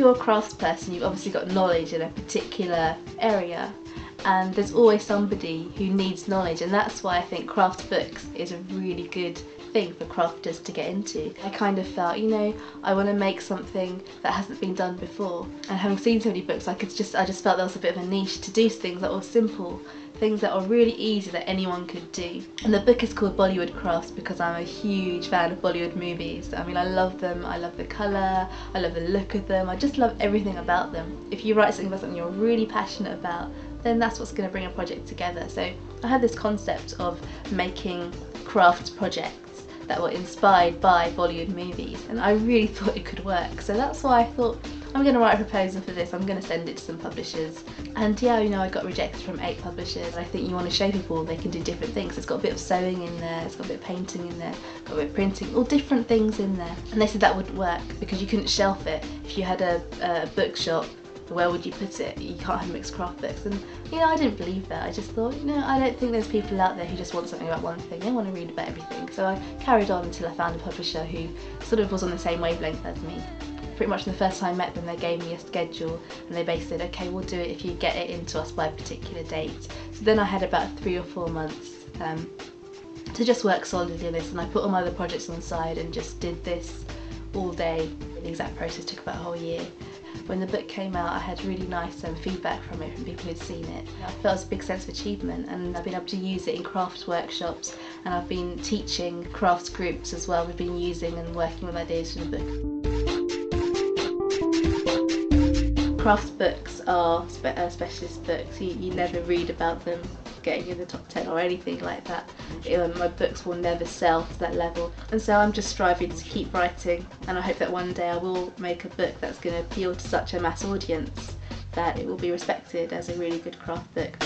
you're a crafts person, you've obviously got knowledge in a particular area and there's always somebody who needs knowledge and that's why I think craft books is a really good thing for crafters to get into. I kind of felt, you know, I want to make something that hasn't been done before and having seen so many books I could just I just felt there was a bit of a niche to do things that were simple things that are really easy that anyone could do. And the book is called Bollywood Crafts because I'm a huge fan of Bollywood movies. I mean, I love them, I love the colour, I love the look of them, I just love everything about them. If you write something about something you're really passionate about, then that's what's going to bring a project together. So I had this concept of making craft projects that were inspired by Bollywood movies and I really thought it could work. So that's why I thought I'm going to write a proposal for this, I'm going to send it to some publishers. And yeah, you know, I got rejected from eight publishers. I think you want to show people they can do different things. It's got a bit of sewing in there, it's got a bit of painting in there, got a bit of printing, all different things in there. And they said that wouldn't work because you couldn't shelf it. If you had a, a bookshop where would you put it? You can't have mixed craft books. And you know, I didn't believe that. I just thought, you know, I don't think there's people out there who just want something about one thing. They want to read about everything. So I carried on until I found a publisher who sort of was on the same wavelength as me pretty much the first time I met them they gave me a schedule and they basically said okay we'll do it if you get it into us by a particular date so then I had about three or four months um, to just work solidly on this and I put all my other projects on the side and just did this all day the exact process took about a whole year when the book came out I had really nice um, feedback from it from people who'd seen it. I felt it was a big sense of achievement and I've been able to use it in craft workshops and I've been teaching crafts groups as well. We've been using and working with ideas from the book. Craft books are spe uh, specialist books. You, you never read about them getting in the top 10 or anything like that. Um, my books will never sell to that level. And so I'm just striving to keep writing and I hope that one day I will make a book that's going to appeal to such a mass audience that it will be respected as a really good craft book.